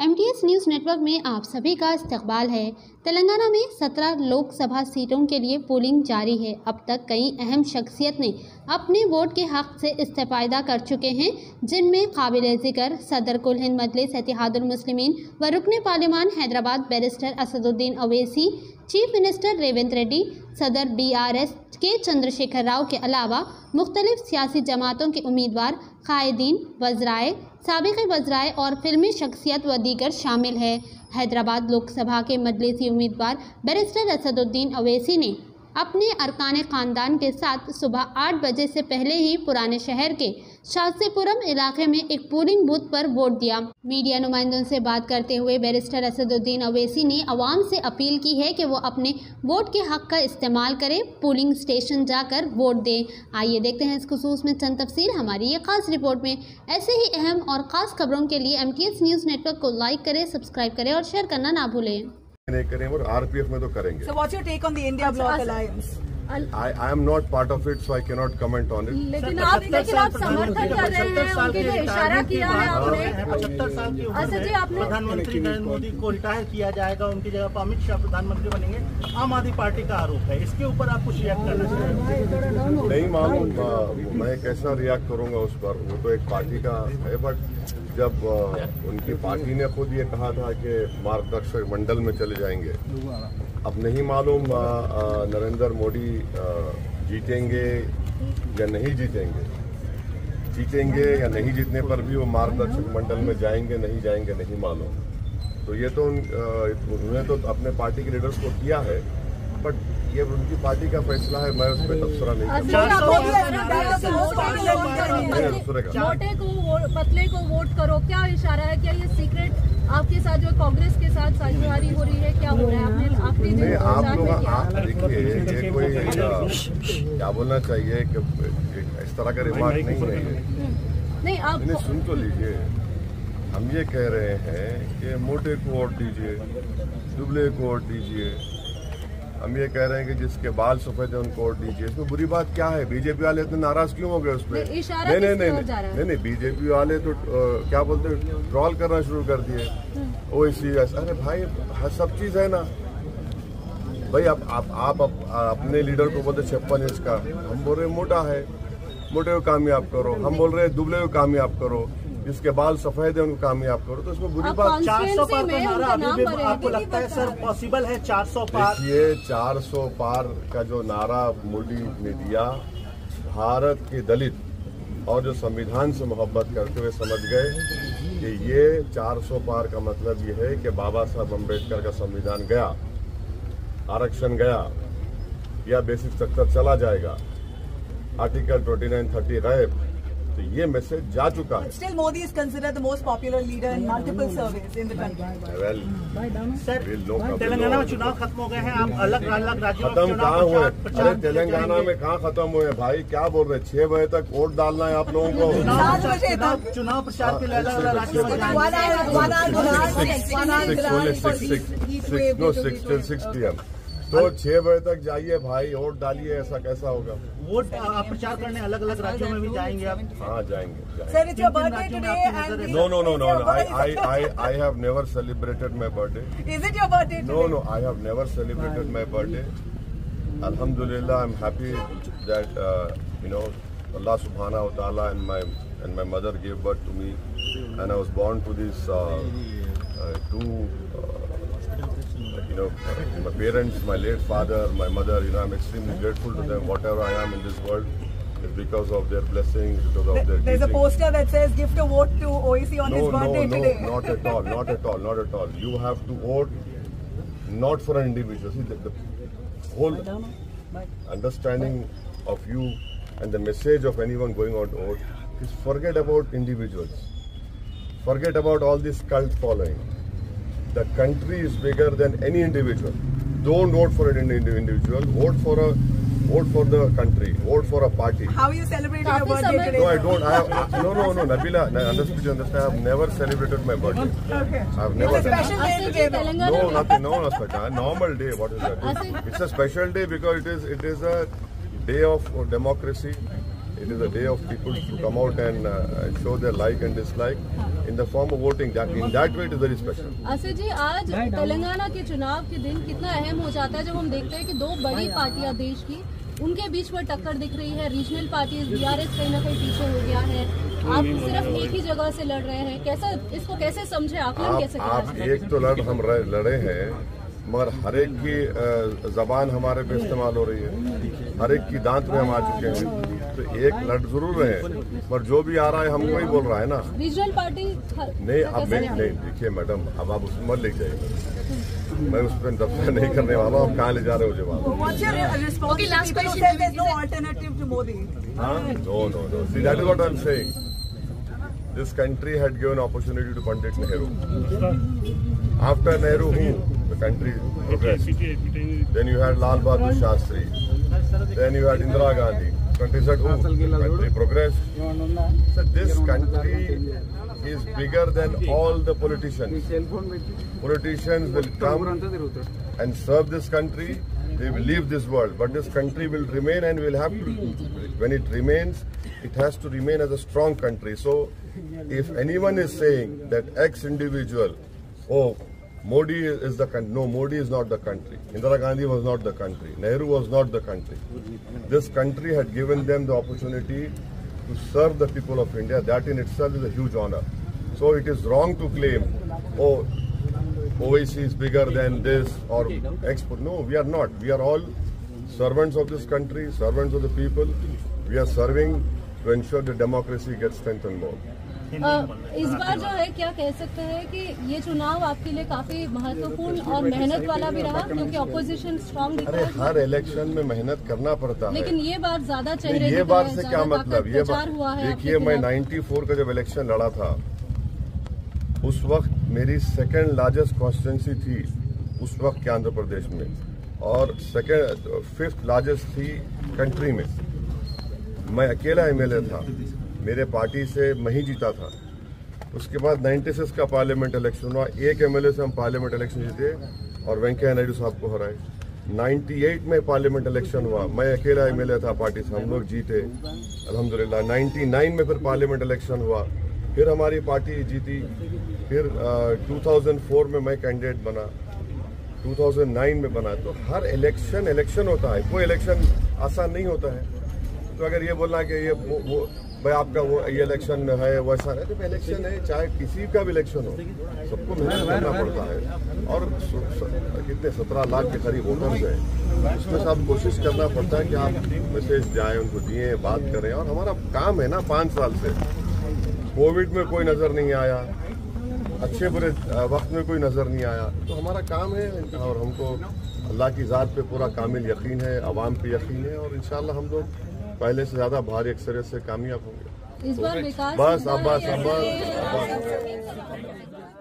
MTS news network में आप सभी का इस्तकबाल है। तेलंगाना में 17 लोकसभा सीटों के लिए पोलिंग जारी है। अब तक कई अहम शख्सियत ने अपने वोट के हक से इस्तेफायदा कर चुके हैं, जिनमें काबिल ज़िक्र सदर कुल हिंद मजलिस एतिहादुलमुस्लिमीन व रुकन parliament Hyderabad barrister Asaduddin Owaisi, chief minister Revanth Reddy, सदर बी के चंद्रशेखर राव के अलावा मुख्तलिफ़ सियासी जमातों के उम्मीदवार कायदीन वज्राय सबक वज्राय और फिल्मी शख्सियत व दीगर शामिल है। हैदराबाद लोकसभा के मजलिसी उम्मीदवार बैरिस्टर असदुद्दीन अवैसी ने अपने अरकान ख़ानदान के साथ सुबह आठ बजे से पहले ही पुराने शहर के शास्त्रीपुरम इलाके में एक पोलिंग बूथ पर वोट दिया। मीडिया नुमाइंदों से बात करते हुए बैरिस्टर असदुद्दीन अवैसी ने आवाम से अपील की है कि वो अपने वोट के हक का इस्तेमाल करें पोलिंग स्टेशन जाकर वोट दें। आइए देखते हैं इस खसूस में चंद तफसील। हमारी ये खास रिपोर्ट में ऐसे ही अहम और ख़ास खबरों के लिए एम न्यूज़ नेटवर्क को लाइक करें सब्सक्राइब करें और शेयर करना ना भूलें। नहीं करें और आरपीएफ में तो करेंगे। So what's your take on the India Bloc alliance? I I am not part of it so I cannot comment on it लेकिन आप लेकिन आप समर्थन कर रहे हैं उनके लिए इशारा किया है आपने। पचहत्तर साल की उम्र अच्छा जी, में आपने- प्रधानमंत्री नरेंद्र मोदी को रिटायर किया जाएगा उनकी जगह पर अमित शाह प्रधानमंत्री बनेंगे आम आदमी पार्टी का आरोप है। इसके ऊपर आप कुछ रिएक्ट करना चाहिए नहीं मालूम मैं कैसा रिएक्ट करूँगा उस पर वो तो एक पार्टी का है बट जब उनकी पार्टी ने खुद ये कहा था कि मार्गदर्शक मंडल में चले जाएँगे अब नहीं मालूम नरेंद्र मोदी जीतेंगे या नहीं जीतेंगे। जीतेंगे या नहीं जीतने पर भी वो मार्गदर्शक मंडल में जाएँगे नहीं जाएँगे नहीं मालूम। तो ये तो उन्होंने तो अपने पार्टी के लीडर्स को किया है बट ये उनकी पार्टी का फैसला है मैं उस पर तबसरा नहीं दिया कि पतले को वोट करो क्या इशारा है? क्या ये सीक्रेट आपके साथ जो कांग्रेस के साथ साझेदारी हो रही है क्या हो रहा है? आपने आखिरी दिन नहीं आप लोग आप देखिए ये कोई क्या बोलना चाहिए कि इस तरह का रिमार्क नहीं है। नहीं। आप नहीं सुन तो लीजिए। हम ये कह रहे हैं कि मोटे को वोट दीजिए दुबले को वोट दीजिए। हम ये कह रहे हैं कि जिसके बाल सफ़ेद है उनको वोट दीजिए। इसमें बुरी बात क्या है? बीजेपी वाले इतने नाराज़ क्यों हो गए उस पर नहीं, नहीं नहीं नहीं? नहीं नहीं बीजेपी वाले तो क्या बोलते हैं ट्रॉल करना शुरू कर दिए। ओ इसी अरे भाई हर सब चीज़ है ना। भाई आप आप आप अपने लीडर को बोलते छप्पन इंच का। हम बोल रहे मोटा है। मोटे को कामयाब करो। हम बोल रहे हैं दुबले को कामयाब करो। जिसके बाल सफ़ेद है उनको कामयाब करो। तो इसमें बुरी बात चार सौ पार का नारा अभी भी आपको लगता है सर पॉसिबल है चार सौ पार? देखिए 400 पार का जो नारा मोदी ने दिया भारत के दलित और जो संविधान से मोहब्बत करते हुए समझ गए कि ये 400 पार का मतलब ये है कि बाबा साहब अंबेडकर का संविधान गया आरक्षण गया या बेसिक स्ट्रक्चर चला जाएगा। आर्टिकल 29 30 गायब तो ये मैसेज जा चुका है। Still Modi is considered the most popular leader in multiple surveys in the country. Sir Telangana में चुनाव खत्म हो गए हैं आप अलग अलग राज्यों में खत्म चुनाव कहाँ हुए अरे तेलंगाना में कहाँ खत्म हुए? भाई क्या बोल रहे? छह बजे तक वोट डालना है आप लोगों को। चुनाव प्रचार- बजे तक। चुनाव प्रचार के लिए six six six six six. Six P M तो छह बजे तक जाइए भाई वोट डालिए ऐसा कैसा होगा? वोट आप प्रचार करने अलग अलग राज्यों में भी जाएँगे आप। हाँ जाएँगे no no no no I I I I have never celebrated my birthday no no I have never celebrated my birthday अलहमदुल्ला I am happy that you know Allah सुबहाना तला and my and my mother give birth to me and I was born to this to know, my parents, my late father, my mother. You know, I'm extremely grateful to them. Whatever I am in this world is because of their blessings, because of their. There's a poster that says gift a vote to OEC on his No, no, birthday no, today. not at all, not at all, not at all. You have to vote not for an individual. See, the, the whole understanding of you and the message of anyone going out to vote is forget about individuals. Forget about all this cult following. The country is bigger than any individual. Don't vote for an individual. Vote for a vote for the country. Vote for a party. How are you celebrating your birthday today? No, I don't. I have, no, no, no, Nabila. Understand? Understand? I have never celebrated my birthday. Okay. I have never. It's a special day today. No, nothing. No, not special. A normal day. What is that? It's a special day because it is it is a day of democracy. It is a day of people to come out and uh, show their like and dislike in the form of voting. That in that way, it is very special. Asad ji आज तेलंगाना के चुनाव के दिन कितना अहम हो जाता है जब हम देखते हैं कि दो बड़ी पार्टियाँ देश की उनके बीच में टक्कर दिख रही है। रीजनल पार्टीज़ बीआरएस कहीं ना कहीं पीछे हो गया है। आप सिर्फ़ एक ही जगह से लड़ रहे हैं। कैसा इसको कैसे समझे? आकलन कैसे आप आप एक तो लड़ हम लड़े हैं मगर हर एक की जबान हमारे पे इस्तेमाल हो रही है। हर एक की दांत में हम आ चुके हैं। तो एक लड़ ज़रूर रहे पर जो भी आ रहा है हमको ही बोल रहा है ना। रीजनल पार्टी नहीं अब नहीं नहीं? देखिए मैडम अब आप उसमें मत ले जाए मैं उस पर दफ़ा नहीं करने वाला हूँ कहाँ ले जा रहे हो जवाब? This country had given opportunity to Pandit Nehru after Nehru who country then you had Lal Bahadur Shastri then you had Indira Gandhi Country said who? The country progressed. So this country is bigger than all the politicians. Politicians will come and serve this country. They will leave this world, but this country will remain and will have to. When it remains, it has to remain as a strong country. So, if anyone is saying that X individual, oh, Modi is the country. No, Modi is not the country. Indira Gandhi was not the country. Nehru was not the country. This country had given them the opportunity to serve the people of India. That in itself is a huge honor. So it is wrong to claim, oh, OIC is bigger than this or export. No, we are not. We are all servants of this country, servants of the people. We are serving to ensure the democracy gets strengthened more. इस बार जो है। क्या कह सकते हैं कि ये चुनाव आपके लिए काफ़ी महत्वपूर्ण और मेहनत वाला भी रहा क्योंकि ऑपोजिशन स्ट्रांग दिख अरे रहा है। हर इलेक्शन में मेहनत करना पड़ता है। लेकिन ये बार ज़्यादा चेहरे ये बार से क्या मतलब? ये है देखिए मैं खिलाफ। 94 का जब इलेक्शन लड़ा था उस वक्त मेरी सेकेंड लार्जेस्ट कॉन्स्टिट्यूंसी थी उस वक्त के आंध्र प्रदेश में। और सेकेंड फिफ्थ लार्जेस्ट थी कंट्री में। मैं अकेला एमएलए था। मेरे पार्टी से मैं ही जीता था। उसके बाद 96 का पार्लियामेंट इलेक्शन हुआ। एक एमएलए से हम पार्लियामेंट इलेक्शन जीते और वेंकैया नायडू साहब को हराए। 98 में पार्लियामेंट इलेक्शन हुआ। मैं अकेला एमएलए था पार्टी से। हम लोग जीते। अल्हम्दुलिल्लाह 99 में फिर पार्लियामेंट इलेक्शन हुआ। फिर हमारी पार्टी जीती। फिर अ, 2004 में मैं कैंडिडेट बना। 2009 में बना। तो हर इलेक्शन इलेक्शन होता है। कोई इलेक्शन आसान नहीं होता है। तो अगर ये बोलना कि ये वो, वो भाई, आपका वो ये इलेक्शन है वैसा है तो इलेक्शन है, चाहे किसी का भी इलेक्शन हो, सबको मेहनत करना पड़ता है। और कितने सत्रह लाख के करीब वोटर्स हैं उसमें से आप कोशिश करना पड़ता है कि आप मैसेज जाए, उनको दिए बात करें। और हमारा काम है ना, पाँच साल से। कोविड में कोई नज़र नहीं आया, अच्छे बुरे वक्त में कोई नज़र नहीं आया। तो हमारा काम है, और हमको अल्लाह की ज़ात पे पूरा कामिल यकीन है, आवाम पे यकीन है, और इंशाल्लाह हम लोग पहले से ज़्यादा भारी अक्सरियत से कामयाब होंगे। इस बार विकास बस अब्बास अब बस अब बस।